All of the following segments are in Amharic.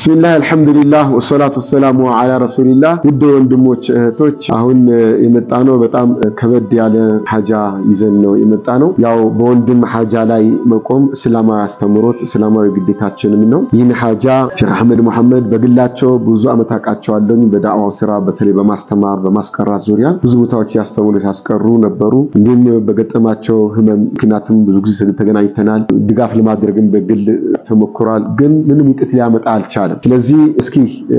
ብስሚላህ አልሐምዱሊላህ ወሰላቱ ወሰላሙ አላ ረሱሊላህ። ውድ ወንድሞች እህቶች፣ አሁን የመጣ ነው በጣም ከበድ ያለ ሀጃ ይዘን ነው የመጣ ነው። ያው በወንድም ሀጃ ላይ መቆም እስላማዊ አስተምሮት እስላማዊ ግዴታችንም ነው። ይህን ሀጃ ሼክ አህመድ መሐመድ በግላቸው ብዙ ዓመት አውቃቸዋለሁ። በዳዕዋው ስራ በተለይ በማስተማር በማስቀራት ዙሪያ ብዙ ቦታዎች ያስተምሩ ያስቀሩ ነበሩ። እንዲሁም በገጠማቸው ህመም ምክንያትም ብዙ ጊዜ ተገናኝተናል። ድጋፍ ለማድረግም በግል ተሞክሯል። ግን ምንም ውጤት ሊያመጣ አልቻለም። ስለዚህ እስኪ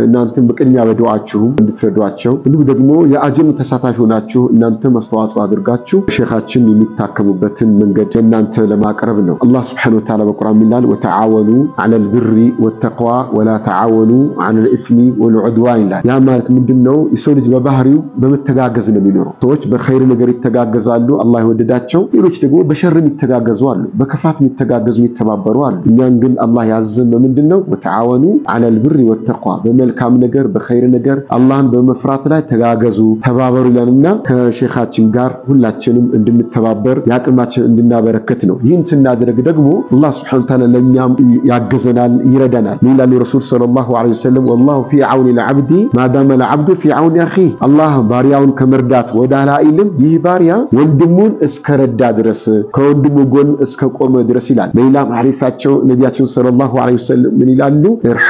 እናንተም በቅድሚያ በዱዓችሁም እንድትረዷቸው እንዲሁም ደግሞ የአጅሩ ተሳታፊ ሆናችሁ እናንተም አስተዋጽኦ አድርጋችሁ ሼኻችን የሚታከሙበትን መንገድ ለእናንተ ለማቅረብ ነው። አላህ ስብሐነሁ ወተዓላ በቁርአን ይላል ወተዓወኑ ዐለል ብሪ ወተቅዋ ወላ ተዓወኑ ዐለል ኢስሚ ወልዑድዋን ይላል። ያ ማለት ምንድን ነው? የሰው ልጅ በባህሪው በመተጋገዝ ነው የሚኖረው። ሰዎች በኸይር ነገር ይተጋገዛሉ፣ አላህ የወደዳቸው። ሌሎች ደግሞ በሸርም ይተጋገዙ አሉ፣ በክፋት የሚተጋገዙ የሚተባበሩ አሉ። እኛን ግን አላህ ያዘን በምንድን ነው? ወተዓወኑ ዐለል ብሪ ወተቅዋ በመልካም ነገር በኸይር ነገር አላህን በመፍራት ላይ ተጋገዙ ተባበሩ ይላልና ከሼኻችን ጋር ሁላችንም እንድንተባበር የአቅማችን እንድናበረከት ነው። ይህን ስናደርግ ደግሞ አላህ ሱብሓነሁ ወተዓላ ለእኛም ያግዘናል፣ ይረዳናል። ይላሉ ረሱል ሰለላሁ ዐለይሂ ወሰለም ወላሁ ፊ ዐውኒ ልዓብዲ ማዳመ ልዓብዱ ፊ ዐውኒ አኺህ አላህ ባሪያውን ከመርዳት ወደ ኋላ አይልም። ይህ ባሪያ ወንድሙን እስከረዳ ድረስ ከወንድሙ ጎን እስከቆመ ድረስ ይላል። በሌላም ሐዲሳቸው ነቢያችን ሰለላሁ ዐለይሂ ወሰለም ምን ይላሉ?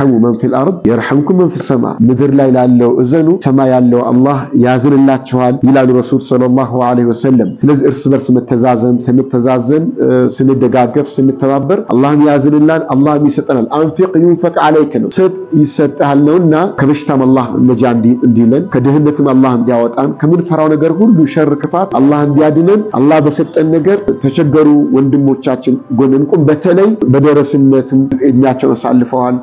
ارحموا من في الأرض يرحمكم من في السماء ምድር ላይ ላለው እዘኑ፣ ሰማይ ያለው አላህ ያዝንላችኋል ይላሉ ረሱል صلى الله عليه وسلم። ስለዚህ እርስ በርስ መተዛዘን፣ ስንተዛዘን፣ ስንደጋገፍ፣ ስንተባበር አላህም ያዝንላል፣ አላህም ይሰጠናል። أنفق ينفق عليك ነው ስጥ ይሰጥሃል ነውና ከበሽታም አላህ ነጃ እንዲለን ከድህነትም አላህ እንዲያወጣን ከምንፈራው ነገር ሁሉ ሸር፣ ክፋት አላህ እንዲያድነን አላህ በሰጠን ነገር ተቸገሩ ወንድሞቻችን ጎን እንቁም። በተለይ በደረስነትም እድሜያቸውን አሳልፈዋል፣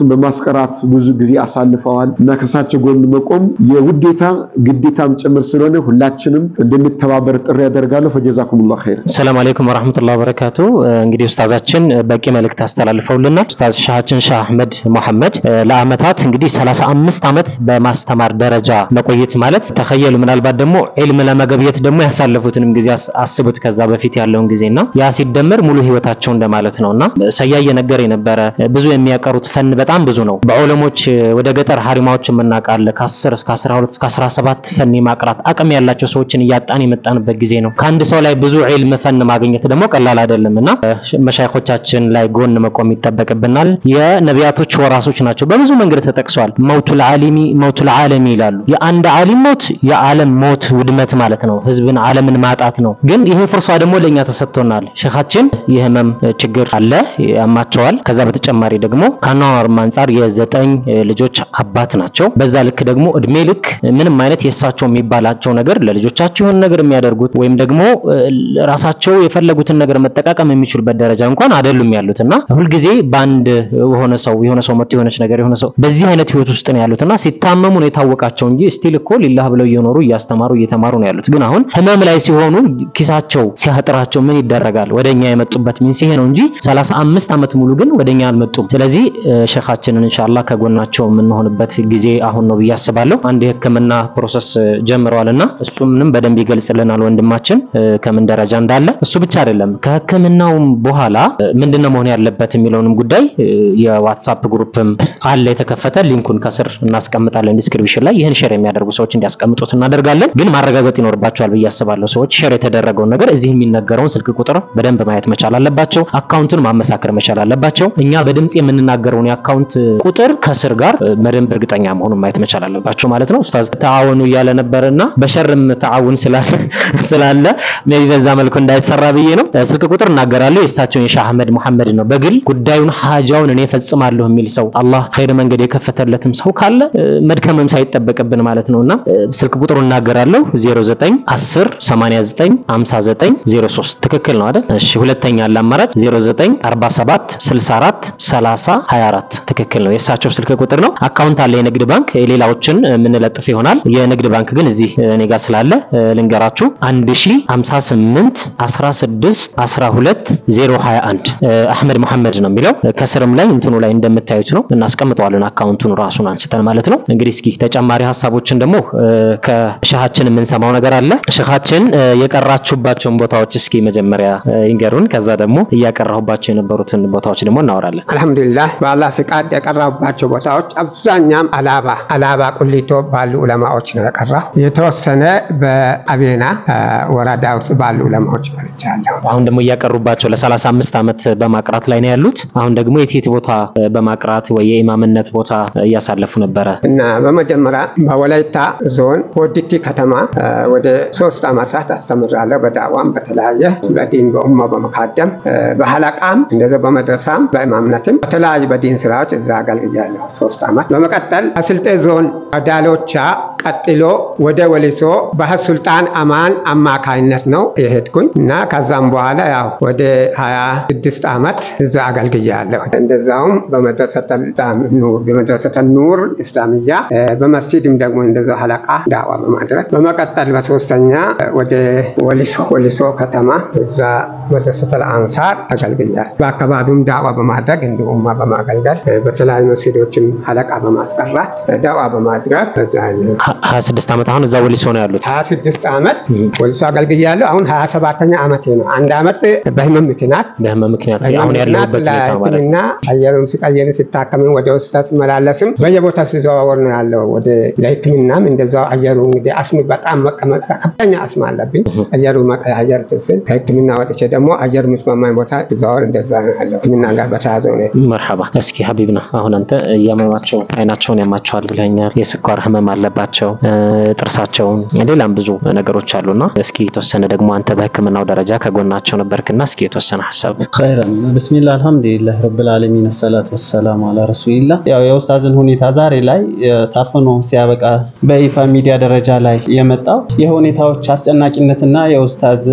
የቀሩትን በማስቀራት ብዙ ጊዜ አሳልፈዋል እና ከእሳቸው ጎን መቆም የውዴታ ግዴታም ጭምር ስለሆነ ሁላችንም እንድንተባበር ጥሪ ያደርጋለሁ። ፈጀዛኩሙላህ ኸይር። ሰላም አለይኩም ወራህመቱላሂ ወበረካቱ። እንግዲህ ኡስታዛችን በቂ መልእክት አስተላልፈውልናል። ኡስታዝ ሻሃችን ሻህ አህመድ መሐመድ ለአመታት እንግዲህ 35 ዓመት በማስተማር ደረጃ መቆየት ማለት ተኸየሉ። ምናልባት ደግሞ ዒልም ለመገብየት ደግሞ ያሳለፉትንም ጊዜ አስቡት፣ ከዛ በፊት ያለውን ጊዜና ያ ሲደመር ሙሉ ህይወታቸው እንደማለት ነውና ሰያ እየነገረ የነበረ ብዙ የሚያቀሩት ፈን በጣም ብዙ ነው። በዑለሞች ወደ ገጠር ሀሪማዎች የምናውቃለ ከ10 እስከ 12 እስከ 17 ፈን የማቅራት አቅም ያላቸው ሰዎችን እያጣን የመጣንበት ጊዜ ነው። ከአንድ ሰው ላይ ብዙ ዒልም ፈን ማግኘት ደግሞ ቀላል አይደለም እና መሻይኾቻችን ላይ ጎን መቆም ይጠበቅብናል። የነቢያቶች ወራሶች ናቸው። በብዙ መንገድ ተጠቅሷል። መውቱል ዓሊሚ መውቱል ዓለሚ ይላሉ። የአንድ ዓሊም ሞት የዓለም ሞት ውድመት ማለት ነው። ህዝብን ዓለምን ማጣት ነው። ግን ይሄ ፍርሷ ደግሞ ለእኛ ተሰጥቶናል። ሼኻችን የህመም ችግር አለ ያማቸዋል። ከዛ በተጨማሪ ደግሞ ከአኗኗርም አንጻር የዘጠኝ ልጆች አባት ናቸው። በዛ ልክ ደግሞ እድሜ ልክ ምንም አይነት የእሳቸው የሚባላቸው ነገር ለልጆቻቸው የሆነ ነገር የሚያደርጉት ወይም ደግሞ ራሳቸው የፈለጉትን ነገር መጠቃቀም የሚችሉበት ደረጃ እንኳን አይደሉም ያሉት እና ሁልጊዜ በአንድ የሆነ ሰው የሆነ ሰው መጥቶ የሆነች ነገር የሆነ ሰው በዚህ አይነት ህይወት ውስጥ ነው ያሉት እና ሲታመሙ ነው የታወቃቸው እንጂ still እኮ ሊላህ ብለው እየኖሩ እያስተማሩ እየተማሩ ነው ያሉት። ግን አሁን ህመም ላይ ሲሆኑ ኪሳቸው ሲያጥራቸው ምን ይደረጋል? ወደኛ የመጡበት means ይሄ ነው እንጂ 35 ዓመት ሙሉ ግን ወደኛ አልመጡም። ስለዚህ ሼኻችንን ኢንሻአላህ ከጎናቸው የምንሆንበት ጊዜ አሁን ነው ብዬ አስባለሁ። አንድ የህክምና process ጀምረዋልና እሱንም በደንብ ይገልጽልናል ወንድማችን ከምን ደረጃ እንዳለ። እሱ ብቻ አይደለም ከህክምናውም በኋላ ምንድነው መሆን ያለበት የሚለውንም ጉዳይ የዋትሳፕ group ም አለ የተከፈተ። link ኡን ከስር እናስቀምጣለን description ላይ። ይህን share የሚያደርጉ ሰዎች እንዲያስቀምጡት እናደርጋለን። ግን ማረጋገጥ ይኖርባቸዋል ብዬ አስባለሁ። ሰዎች share የተደረገውን ነገር እዚህ የሚነገረውን ስልክ ቁጥር በደንብ ማየት መቻል አለባቸው። account ኡን ማመሳከር መቻል አለባቸው። እኛ በድምጽ የምንናገረውን የ account ቁጥር ከስር ጋር በደንብ እርግጠኛ መሆኑን ማየት መቻል አለባቸው ማለት ነው። ኡስታዝ ተዓወኑ እያለ ነበርና በሸርም ተዓውን ስላለ maybe በዛ መልኩ እንዳይሰራ ብዬ ነው። ስልክ ቁጥር እናገራለሁ። የእሳቸውን የሻህ አህመድ መሐመድ ነው። በግል ጉዳዩን ሀጃውን እኔ ፈጽማለሁ የሚል ሰው አላህ ኸይር መንገድ የከፈተለትም ሰው ካለ መድከምም ሳይጠበቅብን ማለት ነውና ስልክ ቁጥሩ እናገራለሁ 09 10 89 59 03 ትክክል ነው አይደል? እሺ ሁለተኛ አለ አማራጭ 09 47 64 30 24 ትክክል ነው። የእሳቸው ስልክ ቁጥር ነው። account አለ የንግድ ባንክ፣ ሌላዎችን የምንለጥፍ ይሆናል። የንግድ ባንክ ግን እዚህ እኔ ጋር ስላለ ልንገራችሁ 1058 16 12 021 አህመድ መሐመድ ነው የሚለው ከስርም ላይ እንትኑ ላይ እንደምታዩት ነው። እናስቀምጠዋለን account ኡን ራሱን አንስተን ማለት ነው። እንግዲህ እስኪ ተጨማሪ ሀሳቦችን ደግሞ ከሸሃችን የምንሰማው ነገር አለ። ሸሃችን የቀራችሁባቸውን ቦታዎች እስኪ መጀመሪያ ይንገሩን። ከዛ ደግሞ እያቀራሁባቸው የነበሩትን ቦታዎች ደግሞ እናወራለን። አልሐምዱሊላህ በአላህ ፍቃድ ኡስታድ የቀራባቸው ቦታዎች አብዛኛም አላባ አላባ ቁሊቶ ባሉ ዑለማዎች ነው የቀራው። የተወሰነ በአቤና ወረዳ ውስጥ ባሉ ዑለማዎች ቀርቻለሁ። አሁን ደግሞ እያቀሩባቸው ለ35 ዓመት በማቅራት ላይ ነው ያሉት። አሁን ደግሞ የት የት ቦታ በማቅራት ወይ የኢማምነት ቦታ እያሳለፉ ነበረ? እና በመጀመሪያ በወላይታ ዞን ቦዲቲ ከተማ ወደ ሶስት ዓመታት አስተምራለሁ። በዳዋም በተለያየ በዲን በኡማ በመካደም በሀለቃም እንደዚ በመድረሳም በኢማምነትም በተለያዩ በዲን ስራዎች እዛ አገልግያለሁ ሶስት ዓመት። በመቀጠል አስልጤ ዞን ዳሎቻ ቀጥሎ ወደ ወሊሶ ባህር ሱልጣን አማን አማካይነት ነው የሄድኩኝ እና ከዛም በኋላ ያው ወደ 26 ዓመት እዛ አገልግያለሁ። እንደዛውም በመድረሰተ ኑር እስላምያ በመስጂድም ደግሞ እንደዛው ሀለቃ ዳዋ በማድረግ በመቀጠል በሶስተኛ ወደ ወሊሶ ወሊሶ ከተማ እዛ መድረሰተል አንሳር አገልግያለሁ። በአካባቢውም ዳዋ በማድረግ እንዲሁም በማገልገል በተለያዩ መስጂዶችም ሀለቃ በማስቀራት ዳዋ በማድረግ እዛ 26 ዓመት አሁን እዛ ወሊሶ ነው ያሉት። 26 ዓመት ወሊሶ አገልግያለሁ። አሁን 27ኛ ዓመቴ ነው። አንድ ዓመት በህመም ምክንያት በህመም ምክንያት አሁን ያለሁበት ሁኔታ ማለት ለሕክምና አየሩም ሲቀየር ሲታከምም ወደ ሆስፒታል ሲመላለስም በየቦታ ሲዘዋወር ነው ያለው። ወደ ለሕክምናም እንደዛው አየሩ እንግዲህ አስም በጣም መቀመጥ ከፍተኛ አስም አለብኝ። አየሩ መቀያየር ስል ከሕክምና ወጥቼ ደግሞ አየር የሚስማማኝ ቦታ ሲዘዋወር እንደዛ ነው ያለው። ሕክምና ጋር በተያዘ ነው። መርሐባ። እስኪ ሀቢብና አሁን አንተ እያመማቸው አይናቸውን ያማቸዋል ብለኛል። የስኳር ህመም አለባቸው፣ ጥርሳቸውን፣ ሌላም ብዙ ነገሮች አሉና እስኪ የተወሰነ ደግሞ አንተ በህክምናው ደረጃ ከጎናቸው ነበርክና እስኪ የተወሰነ ሀሳብ ብስሚላ አልሐምዱሊላህ ረብል ዓለሚን ሰላት ወሰላሙ አላ ረሱሊላህ። ያው የኡስታዝን ሁኔታ ዛሬ ላይ ታፍኖ ሲያበቃ በይፋ ሚዲያ ደረጃ ላይ የመጣው የሁኔታዎች አስጨናቂነትና የኡስታዝ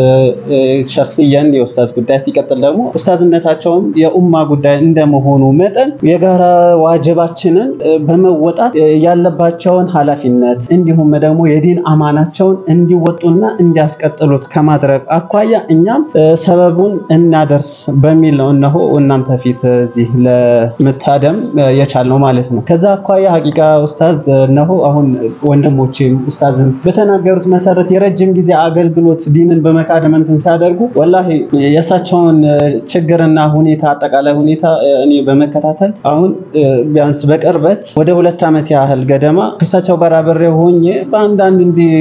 ሸክስያን የኡስታዝ ጉዳይ ሲቀጥል ደግሞ ኡስታዝነታቸውም የኡማ ጉዳይ እንደመሆኑ መጠን የጋራ ዋጅባችንን በመወጣት ያለባቸውን ኃላፊነት እንዲሁም ደግሞ የዲን አማናቸውን እንዲወጡና እንዲያስቀጥሉት ከማድረግ አኳያ እኛም ሰበቡን እናደርስ በሚል ነው እነሆ እናንተ ፊት እዚህ ለመታደም የቻልነው ማለት ነው። ከዛ አኳያ ሀቂቃ ኡስታዝ እነሆ አሁን ወንድሞቼም ኡስታዝም በተናገሩት መሰረት የረጅም ጊዜ አገልግሎት ዲንን በመካደም እንትን ሲያደርጉ ወላሂ የእሳቸውን ችግርና ሁኔታ አጠቃላይ ሁኔታ እኔ በመከታተል አሁን ቢያንስ በቅርበት ወደ ሁለት ዓመት ያህል ገደማ ከእሳቸው ጋር አብሬ ሆኜ በአንዳንድ እንዲህ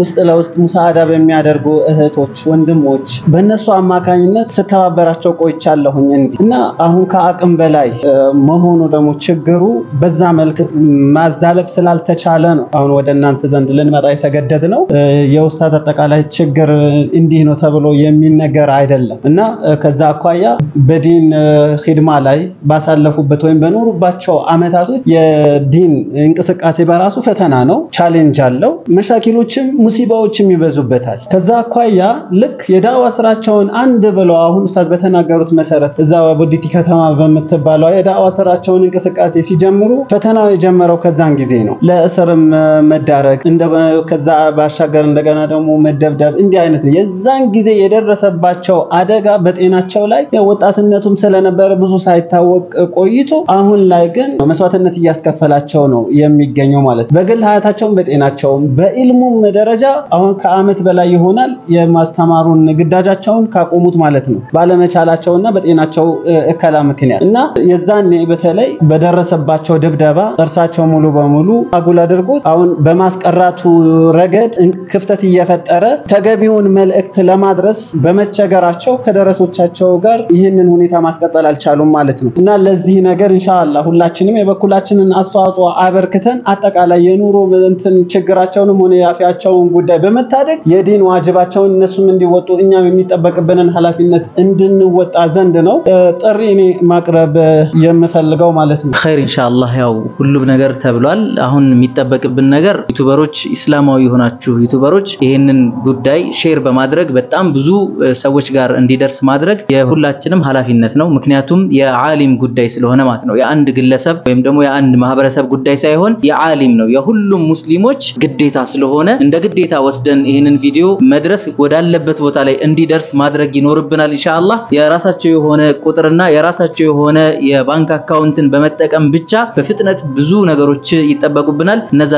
ውስጥ ለውስጥ ሙሳሃዳ በሚያደርጉ እህቶች፣ ወንድሞች በእነሱ አማካኝነት ስተባበራቸው ቆይቻለሁኝ እንዲህ እና አሁን ከአቅም በላይ መሆኑ ደግሞ ችግሩ በዛ መልክ ማዛለቅ ስላልተቻለ ነው አሁን ወደ እናንተ ዘንድ ልንመጣ የተገደድነው። የኡስታዝ አጠቃላይ ችግር እንዲህ ነው ተብሎ የሚነገር አይደለም እና ከዛ አኳያ በዲን ሂድማ ላይ ባሳለፉበት ወይም በኖሩባቸው አመታቶች የዲን እንቅስቃሴ በራሱ ፈተና ነው፣ challenge አለው። መሻኪሎችም ሙሲባዎችም ይበዙበታል። ከዛ አኳያ ልክ የዳዋ ስራቸውን አንድ ብለው አሁን ኡስታዝ በተናገሩት መሰረት እዛ ቦዲቲ ከተማ በምትባለው የዳዋ ስራቸውን እንቅስቃሴ ሲጀምሩ ፈተናው የጀመረው ከዛን ጊዜ ነው። ለእስርም መዳረግ ከዛ ባሻገር እንደገና ደግሞ መደብደብ እንዲህ አይነት ነው። የዛን ጊዜ የደረሰባቸው አደጋ በጤናቸው ላይ ወጣትነቱም ስለነበረ ብዙ ሳይታወቅ ቆይቶ አሁን ላይ ግን መስዋዕትነት እያስከፈላቸው ነው የሚገኘው ማለት በግል ሀያታቸውም በጤናቸውም በኢልሙም ደረጃ አሁን ከአመት በላይ ይሆናል የማስተማሩን ግዳጃቸውን ካቆሙት ማለት ነው። ባለመቻላቸውና በጤናቸው እከላ ምክንያት እና የዛኔ በተለይ በደረሰባቸው ድብደባ ጥርሳቸው ሙሉ በሙሉ አጉል አድርጎት አሁን በማስቀራቱ ረገድ ክፍተት እየፈጠረ ተገቢውን መልእክት ለማድረስ በመቸገራቸው ከደረሶቻቸው ጋር ይህንን ሁኔታ ማስቀጠል አልቻሉም ማለት ነው። እና ለዚህ ነገር ኢንሻአላህ ሁላችንም የበኩላችንን አስተዋጽኦ አበርክተን አጠቃላይ የኑሮ እንትን ችግራቸውንም ሆነ የአፊያቸውን ጉዳይ በመታደግ የዲን ዋጅባቸውን እነሱም እንዲወጡ እኛም የሚጠበቅብንን ኃላፊነት እንድንወጣ ዘንድ ነው ጥሪ እኔ ማቅረብ የምፈልገው ማለት ነው። ኸይር ኢንሻአላህ። ያው ሁሉም ነገር ተብሏል። አሁን የሚጠበቅብን ነገር YouTuber ኦች፣ ኢስላማዊ የሆናችሁ YouTuber ኦች ይህንን ጉዳይ share በማድረግ በጣም ብዙ ሰዎች ጋር እንዲደርስ ማድረግ የሁላችንም ኃላፊነት ነው። ምክንያቱም የዓሊም ጉዳይ ስለሆነ ማለት ነው። የአንድ ግለሰብ ወይም ደግሞ የአንድ ማህበረሰብ ጉዳይ ሳይሆን የዓሊም ነው፣ የሁሉም ሙስሊሞች ግዴታ ስለሆነ እንደ ግዴታ ወስደን ይህንን ቪዲዮ መድረስ ወዳለበት ቦታ ላይ እንዲደርስ ማድረግ ይኖርብናል ኢንሻአላህ። የራሳቸው የሆነ ቁጥርና የራሳቸው የሆነ የባንክ አካውንትን በመጠቀም ብቻ በፍጥነት ብዙ ነገሮች ይጠበቁብናል። እነዛ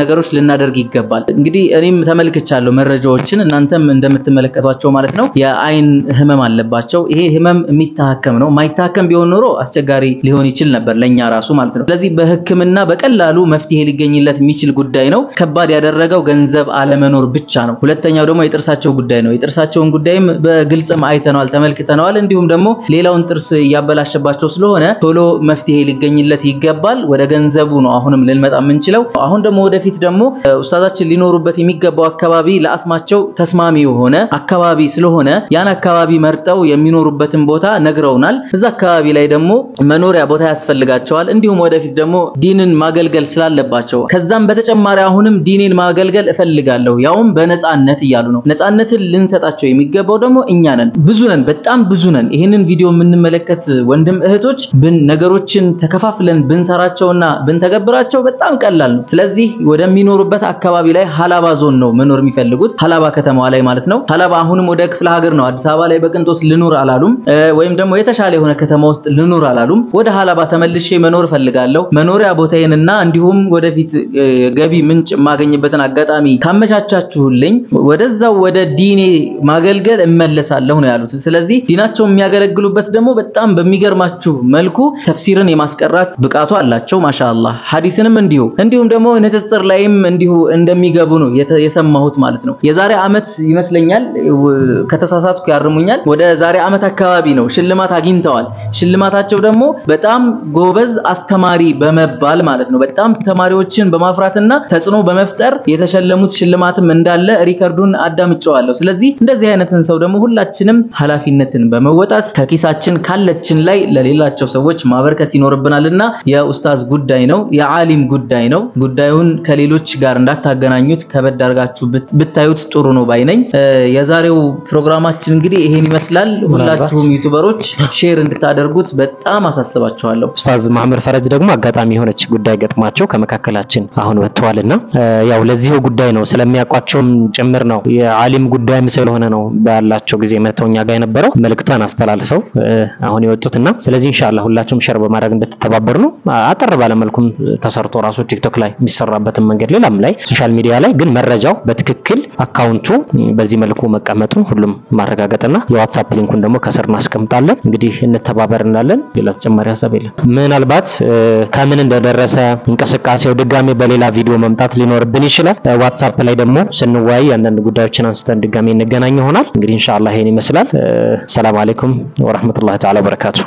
ነገሮች ልናደርግ ይገባል። እንግዲህ እኔም ተመልክቻለሁ መረጃዎችን፣ እናንተም እንደምትመለከቷቸው ማለት ነው። የአይን ህመም አለባቸው። ይሄ ህመም የሚታከም ነው። ማይታከም ቢሆን ኖሮ አስቸጋሪ አስቸጋሪ ሊሆን ይችል ነበር ለኛ ራሱ ማለት ነው። ስለዚህ በሕክምና በቀላሉ መፍትሄ ሊገኝለት የሚችል ጉዳይ ነው። ከባድ ያደረገው ገንዘብ አለመኖር ብቻ ነው። ሁለተኛው ደግሞ የጥርሳቸው ጉዳይ ነው። የጥርሳቸውን ጉዳይም በግልጽም አይተነዋል፣ ተመልክተነዋል። እንዲሁም ደግሞ ሌላውን ጥርስ እያበላሸባቸው ስለሆነ ቶሎ መፍትሄ ሊገኝለት ይገባል። ወደ ገንዘቡ ነው አሁንም ልንመጣ የምንችለው። አሁን ደግሞ ወደፊት ደግሞ ኡስታዛችን ሊኖሩበት የሚገባው አካባቢ ለአስማቸው ተስማሚ የሆነ አካባቢ ስለሆነ ያን አካባቢ መርጠው የሚኖሩበትን ቦታ ነግረውናል። እዛ አካባቢ ላይ ደግሞ መኖሪያ ቦታ ያስፈልጋቸዋል። እንዲሁም ወደፊት ደግሞ ዲንን ማገልገል ስላለባቸው ከዛም በተጨማሪ አሁንም ዲኔን ማገልገል እፈልጋለሁ ያውም በነፃነት እያሉ ነው። ነፃነትን ልንሰጣቸው የሚገባው ደግሞ እኛ ነን። ብዙ ነን፣ በጣም ብዙ ነን። ይህንን ቪዲዮ የምንመለከት ወንድም እህቶች ነገሮችን ተከፋፍለን ብንሰራቸውና ብንተገብራቸው በጣም ቀላል ነው። ስለዚህ ወደሚኖሩበት አካባቢ ላይ ሀላባ ዞን ነው መኖር የሚፈልጉት ሀላባ ከተማዋ ላይ ማለት ነው። ሀላባ አሁንም ወደ ክፍለ ሀገር ነው። አዲስ አበባ ላይ በቅንጦት ልኑር አላሉም፣ ወይም ደግሞ የተሻለ የሆነ ከተማ ውስጥ ልኑር አላሉም። ወደ ሀላባ ተመልሼ መኖር እፈልጋለሁ። መኖሪያ ቦታዬንና እንዲሁም ወደፊት ገቢ ምንጭ የማገኝበትን አጋጣሚ ካመቻቻችሁልኝ ወደዛው ወደ ዲኔ ማገልገል እመለሳለሁ ነው ያሉት። ስለዚህ ዲናቸው የሚያገለግሉበት ደግሞ በጣም በሚገርማችሁ መልኩ ተፍሲርን የማስቀራት ብቃቱ አላቸው። ማሻአላህ ሐዲስንም እንዲሁ እንዲሁም ደግሞ ንጽጽር ላይም እንዲሁ እንደሚገቡ ነው የሰማሁት ማለት ነው። የዛሬ ዓመት ይመስለኛል ከተሳሳትኩ ያርሙኛል። ወደ ዛሬ ዓመት አካባቢ ነው ሽልማት አግኝተዋል። ሽልማታቸው ደግሞ በጣም ጎበዝ አስተማሪ በመባል ማለት ነው። በጣም ተማሪዎችን በማፍራትና ተጽዕኖ በመፍጠር የተሸለሙት ሽልማትም እንዳለ record ኡን አዳምጨዋለሁ። ስለዚህ እንደዚህ አይነትን ሰው ደግሞ ሁላችንም ኃላፊነትን በመወጣት ከኪሳችን ካለችን ላይ ለሌላቸው ሰዎች ማበርከት ይኖርብናልና የኡስታዝ ጉዳይ ነው፣ የዓሊም ጉዳይ ነው። ጉዳዩን ከሌሎች ጋር እንዳታገናኙት ከበድ አድርጋችሁ ብታዩት ጥሩ ነው ባይነኝ። የዛሬው ፕሮግራማችን እንግዲህ ይሄን ይመስላል። ሁላችሁም YouTuber ኦች share እንድታደርጉት በጣም አሳስባችኋለሁ። ኡስታዝ መሐመድ ፈረጅ ደግሞ አጋጣሚ የሆነች ጉዳይ ገጥሟቸው ከመካከላችን አሁን ወጥተዋልና ያው ለዚሁ ጉዳይ ነው ስለሚያውቋቸውም ጭምር ነው የዓሊም ጉዳይም ስለሆነ ነው ባላቸው ጊዜ መተው እኛ ጋር የነበረው መልእክቷን አስተላልፈው አሁን የወጡትና ስለዚህ ኢንሻአላህ ሁላችሁም share በማድረግ እንድትተባበሩ ነው። አጠር ባለመልኩም ተሰርቶ ራሱ ቲክቶክ ላይ የሚሰራበትን መንገድ ሌላም ላይ social media ላይ ግን መረጃው በትክክል account ኡ በዚህ መልኩ መቀመጡ ሁሉም ማረጋገጥና የዋትሳፕ link ኡን ደግሞ ከስር እናስቀምጣለን። እንግዲህ እንተባበር እንላለን። ተጨማሪ ሀሳብ የለም። ምናልባት ከምን እንደደረሰ እንቅስቃሴው ድጋሜ በሌላ ቪዲዮ መምጣት ሊኖርብን ይችላል። ዋትሳፕ ላይ ደግሞ ስንወያይ አንዳንድ ጉዳዮችን አንስተን ድጋሜ እንገናኝ ይሆናል። እንግዲህ ኢንሻአላህ ይሄን ይመስላል። ሰላም አለይኩም ወራህመቱላሂ ተዓላ ወበረካቱ።